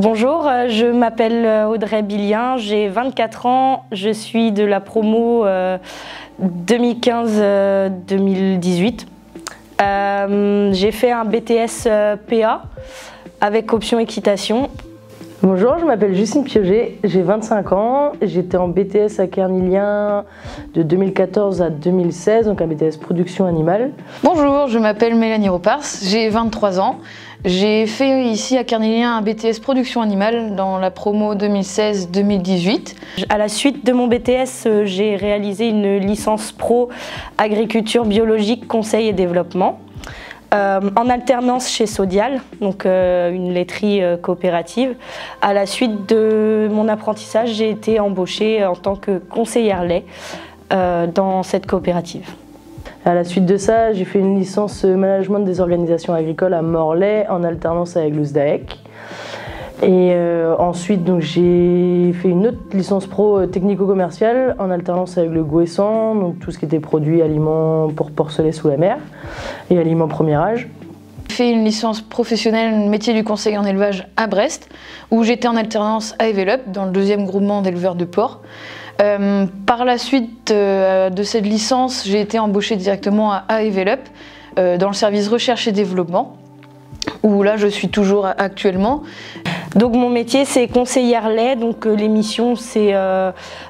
Bonjour, euh, je m'appelle euh, Audrey Billien, j'ai 24 ans, je suis de la promo 2015-2018. Euh, j'ai fait un BTS PA avec option équitation. Bonjour, je m'appelle Justine Pioget, j'ai 25 ans, j'étais en BTS à Kernilien de 2014 à 2016, donc un BTS production animale. Bonjour, je m'appelle Mélanie Ropars, j'ai 23 ans. J'ai fait ici à Carnélien un BTS production animale dans la promo 2016-2018. À la suite de mon BTS, euh, j'ai réalisé une licence pro agriculture biologique, conseil et développement. Euh, en alternance chez Sodial, donc euh, une laiterie coopérative. À la suite de mon apprentissage, j'ai été embauchée en tant que conseillère lait dans cette coopérative. À la suite de ça, j'ai fait une licence management des organisations agricoles à Morlaix en alternance avec l'USDAEC. Et euh, ensuite, j'ai fait une autre licence pro euh, technico-commerciale en alternance avec le Gouessant, donc tout ce qui était produits, aliments pour porceler sous la mer et aliments premier âge. J'ai fait une licence professionnelle métier du conseil en élevage à Brest, où j'étais en alternance à Evelup, dans le deuxième groupement d'éleveurs de porc. Euh, par la suite de cette licence, j'ai été embauchée directement à euh, dans le service recherche et développement, où là je suis toujours actuellement. Donc mon métier c'est conseillère lait, donc l'émission c'est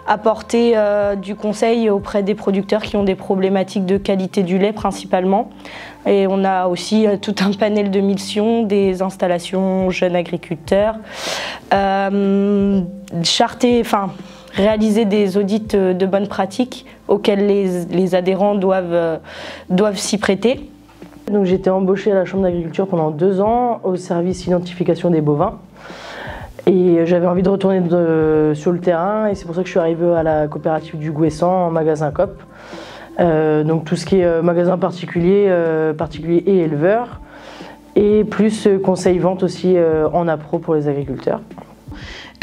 apporter du conseil auprès des producteurs qui ont des problématiques de qualité du lait principalement. Et on a aussi tout un panel de missions, des installations jeunes agriculteurs, charter, enfin réaliser des audits euh, de bonnes pratiques auxquels les, adhérents euh, doivent s'y prêter. Donc j'étais embauchée à la Chambre d'agriculture pendant deux ans au service identification des bovins. Et j'avais envie de retourner sur le terrain et c'est pour ça que je suis arrivée à la coopérative du Gouessant en magasin COP. Euh, donc tout ce qui est magasin particulier, particulier et éleveur. Et plus conseil vente aussi en appro pour les agriculteurs.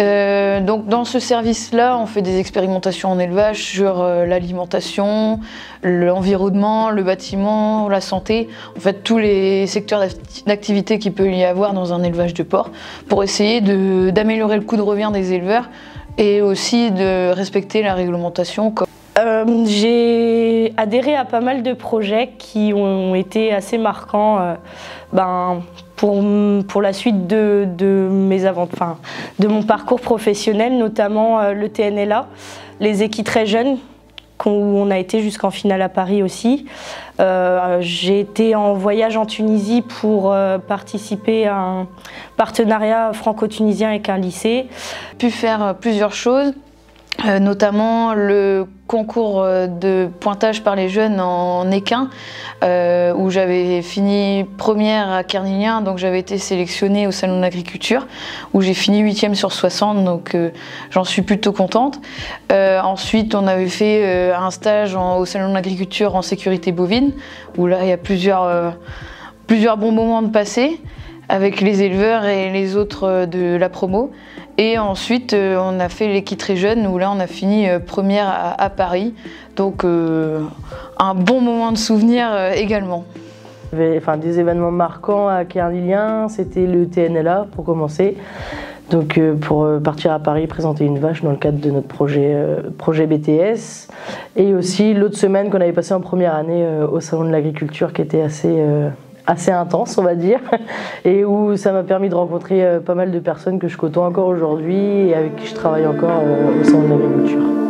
Euh, donc dans ce service-là, on fait des expérimentations en élevage sur euh, l'alimentation, l'environnement, le bâtiment, la santé, en fait tous les secteurs d'activité qu'il peut y avoir dans un élevage de porc, pour essayer d'améliorer le coût de revient des éleveurs et aussi de respecter la réglementation. Euh, j'ai adhéré à pas mal de projets qui ont été assez marquants ben, pour, pour la suite de, de mes de mon parcours professionnel, notamment euh, le TNLA, les équipes très jeunes, où on a été jusqu'en finale à Paris aussi. Euh, j'ai été en voyage en Tunisie pour euh, participer à un partenariat franco-tunisien avec un lycée. J'ai pu faire plusieurs choses. Euh, notamment le concours euh, de pointage par les jeunes en équin, euh, où j'avais fini première à Kernilien, donc j'avais été sélectionnée au Salon de l'Agriculture, où j'ai fini huitième sur 60, donc j'en suis plutôt contente. ensuite, on avait fait un stage au Salon de l'Agriculture en sécurité bovine, où là, il y a plusieurs, plusieurs bons moments de passer avec les éleveurs et les autres de la promo. Et ensuite, euh, on a fait l'équipe très jeune où là, on a fini euh, première à, Paris. Donc, euh, un bon moment de souvenir également. Enfin, des événements marquants à Kernilien, c'était le TNLA pour commencer. Donc, pour partir à Paris présenter une vache dans le cadre de notre projet, BTS. Et aussi l'autre semaine qu'on avait passé en première année au Salon de l'Agriculture qui était assez assez intense, on va dire, et où ça m'a permis de rencontrer euh, pas mal de personnes que je côtoie encore aujourd'hui et avec qui je travaille encore euh, au sein de l'agriculture.